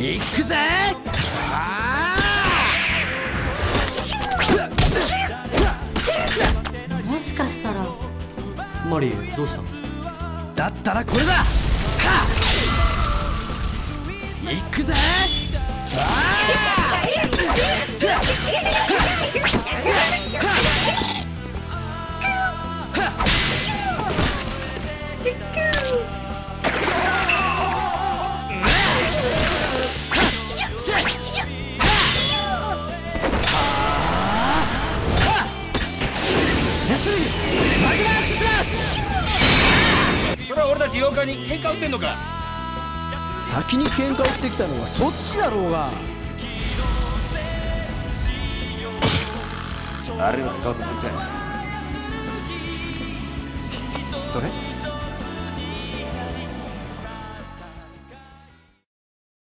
ぜ。もしかしたら。マリーどうしたの？だったらこれだ。行くぜたち妖怪に喧嘩売ってんのか？先に喧嘩売ってきたのはそっちだろうが。あれを使おうとするかどれ？